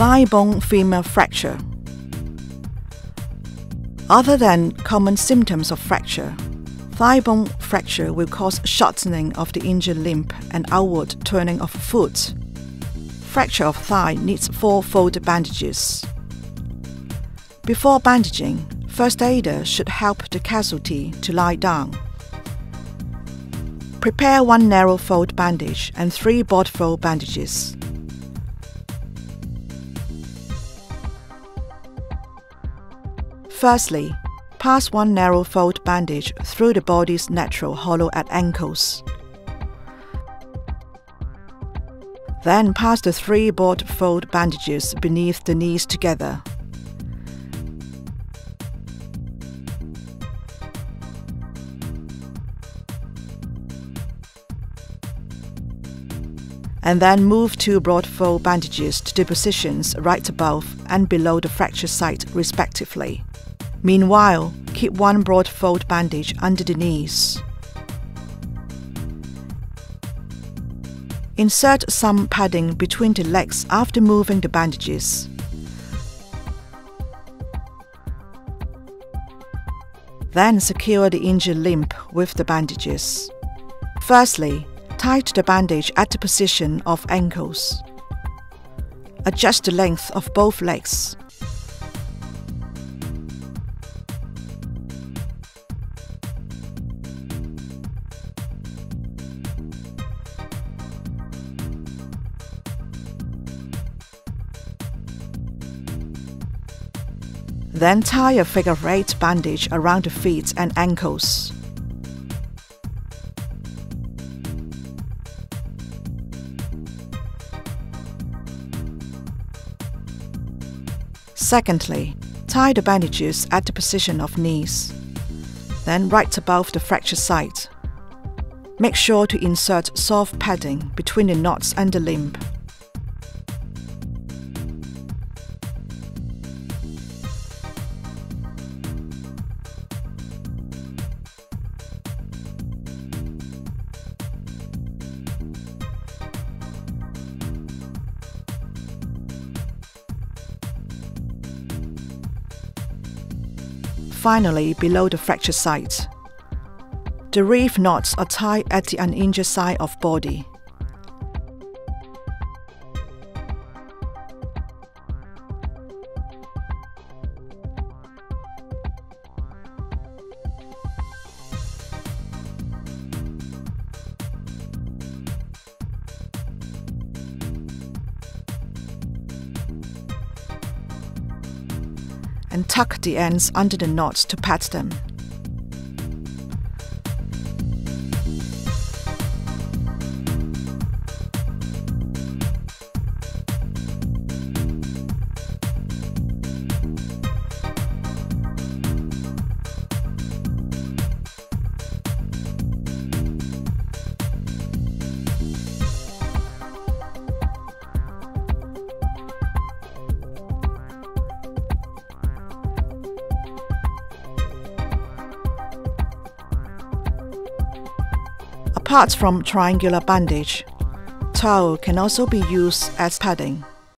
Thigh bone femur fracture. Other than common symptoms of fracture, thigh bone fracture will cause shortening of the injured limb and outward turning of foot. Fracture of thigh needs four fold bandages. Before bandaging, first aider should help the casualty to lie down. Prepare one narrow fold bandage and three broad fold bandages. Firstly, pass one narrow fold bandage through the body's natural hollow at ankles. Then pass the three broad fold bandages beneath the knees together. and then move two broad fold bandages to the positions right above and below the fracture site respectively. Meanwhile, keep one broad fold bandage under the knees. Insert some padding between the legs after moving the bandages. Then secure the injured limb with the bandages. Firstly, Tie the bandage at the position of ankles. Adjust the length of both legs. Then tie a figure eight bandage around the feet and ankles. Secondly, tie the bandages at the position of knees, then right above the fracture site. Make sure to insert soft padding between the knots and the limb. Finally below the fracture site. The reef knots are tied at the uninjured side of body. And tuck the ends under the knots to pat them. Apart from triangular bandage, towel can also be used as padding.